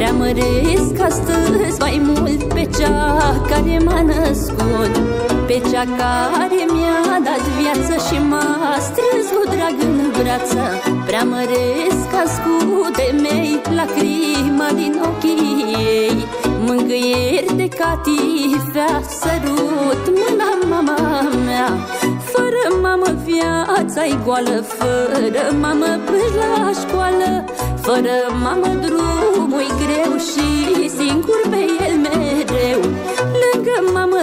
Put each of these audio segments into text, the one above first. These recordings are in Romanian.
Preamăresc astăzi mai mult pe cea care m-a născut Pe cea care mi-a dat viață și m-a strâns cu drag în brață. Preamăresc ascute mei lacrima din ochii ei Mângâieri de catifea, sărut mâna mama mea. Fără mamă viața-i goală, fără mamă pleci la școală Fără mamă drumul greu și singur pe el mereu Lângă mamă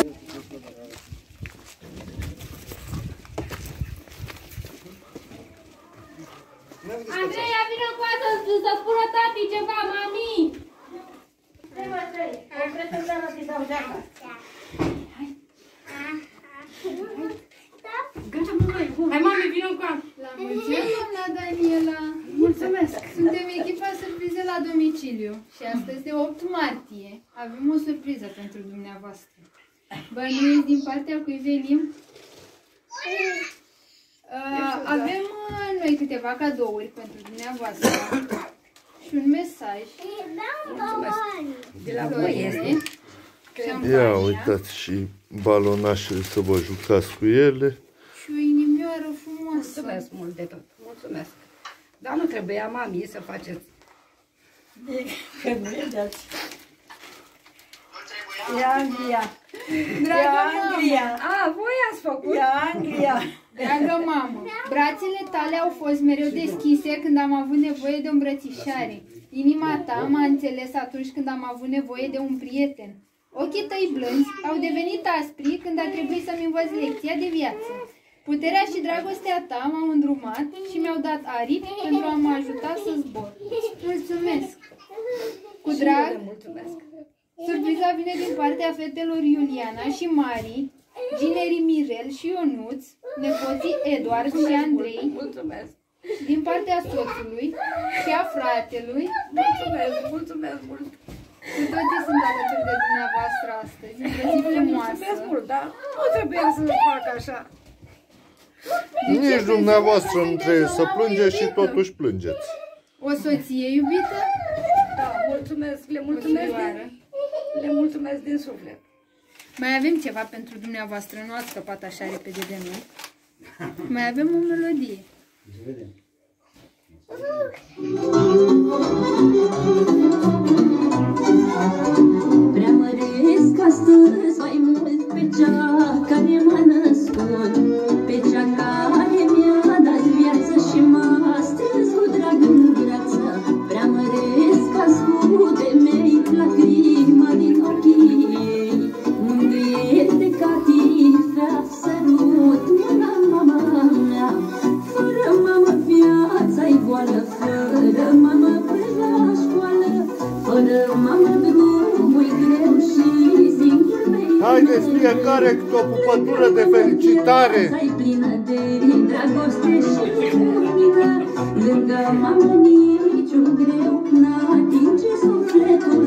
Andreea, vină cu asta să spună tati ceva, mami! Trebuie, trebuie. Trebuie să vreau să-i dau geaca. Gata, măi, Hai, mami, vină cu asta. La mulți ani, doamna Daniela! Mulțumesc. Suntem echipa surprize la domiciliu și astăzi, de 8 martie, avem o surpriză pentru dumneavoastră. Bănuiți din partea cui venim? Uh, avem uh, noi câteva cadouri pentru dumneavoastră și un mesaj. De la voi este. Șampania Ia uitați și balonașele să vă jucați cu ele. Și o inimioară frumoasă. Mulțumesc mult de tot. Mulțumesc. Dar nu trebuia, mami, să faceți. Că nu e de E Anglia. E Dragă Anglia. mamă, A, voi ați făcut? E Anglia. dragă mamă, brațele tale au fost mereu deschise când am avut nevoie de o îmbrățișare. Inima ta m-a înțeles atunci când am avut nevoie de un prieten. Ochii tăi blânzi au devenit aspri când a trebuit să-mi învăț lecția de viață. Puterea și dragostea ta m-au îndrumat și mi-au dat aripi pentru a mă ajuta să zbor. Mulțumesc! Cu drag, Mulțumesc. surpriza vine din partea fetelor Iuliana și Mari, ginerii Mirel și Ionuț, nepoții Eduard și Andrei, Mulțumesc. din partea soțului și a fratelui, Mulțumesc, mulțumesc mult. cu toții sunt alături de dumneavoastră astăzi, în zi frumoasă. Mulțumesc mult, dar nu trebuia să fac așa. Nici dumneavoastră nu trebuie să plângeți și totuși plângeți. O soție iubită, Da, mulțumesc, le mulțumesc, Mulțumesc. din, le mulțumesc din suflet. mai avem ceva pentru dumneavoastră, nu ați scăpat așa repede de noi. Mai avem o melodie. Preamăresc fiecare câte o pupătură de felicitare! Ai plină de dragoste și lumină Lângă mamă niciun greu n-atinge sufletul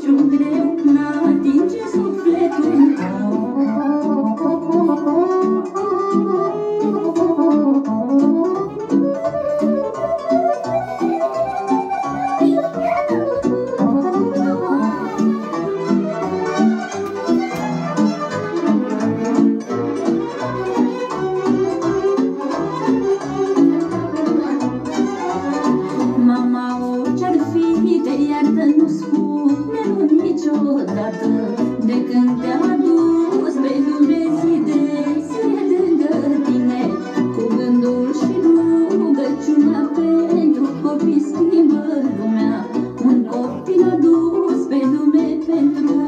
Iubite, iartă, nu spune nu niciodată. De când te-a dus pe lume zile de lângă tine Cu gândul și rugăciunea pentru copii schimbă lumea. Un copil adus pe lume pentru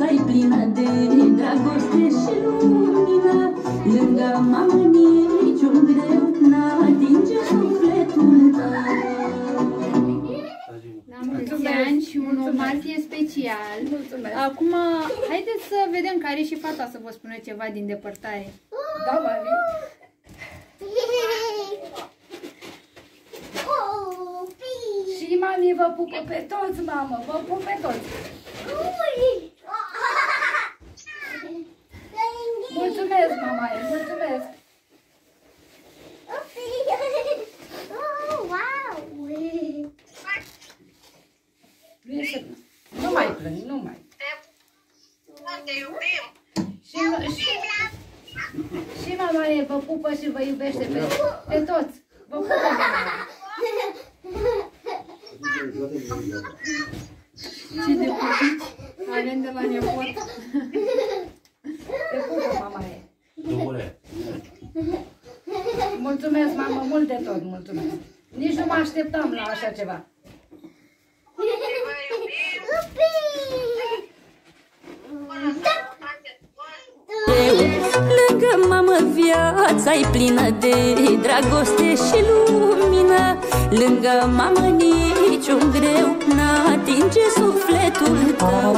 viața-i plină de dragoste și lumină Lângă mamă niciun greu n-atinge sufletul tău La mulți ani și un o martie special. Mulțumesc. Acum, haideți să vedem care e și fata să vă spună ceva din depărtare. Da, mami. Și mami vă pupă pe toți, mamă, vă pup pe toți. Mulțumesc, mamaie, mulțumesc. Nu este- Nu mai plâng, nu mai. Și, și, și mamaie vă pupă și vă iubește pe, pe toți. Vă pupă, mamaie. Ce de pupici avem de la nepot. Te pupă, mamaie. Mulțumesc, mamă, mult de tot, mulțumesc. Nici nu mă așteptam la așa ceva. eu Lângă mamă viața-i plină de dragoste și lumină Lângă mamă niciun greu n-atinge sufletul tău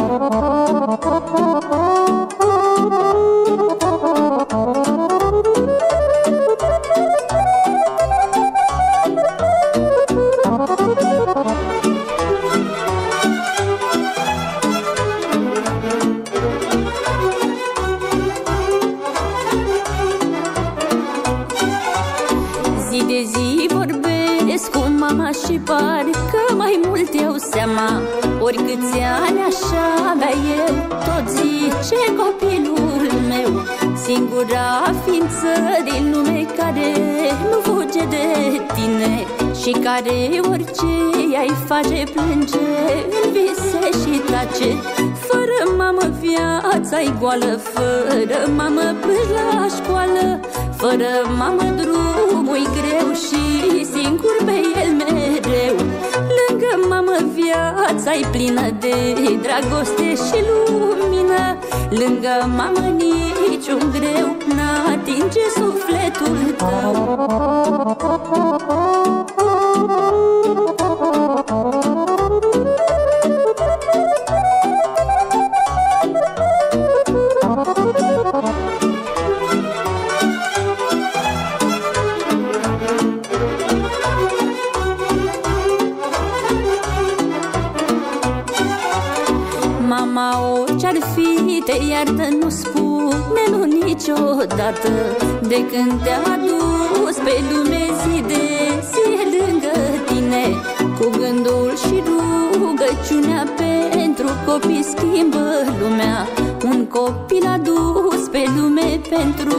parcă mai mult iau seama. Oricâți ani așa avea eu, tot zice copilul meu Singura ființă din lume care nu fuge de tine Și care orice ai face plânge în vise și tace. Fără mamă viața-i goală, fără mamă până la școală. Fără mamă drumul greu și singur pe el. mereu Lângă mamă viața-i plină de dragoste și lumină. Lângă mamă niciun greu n-atinge sufletul tău iartă, nu spune nu niciodată. De când te-a adus pe lume zi de zi lângă tine Cu gândul și rugăciunea pentru copii schimbă lumea. Un copil adus pe lume pentru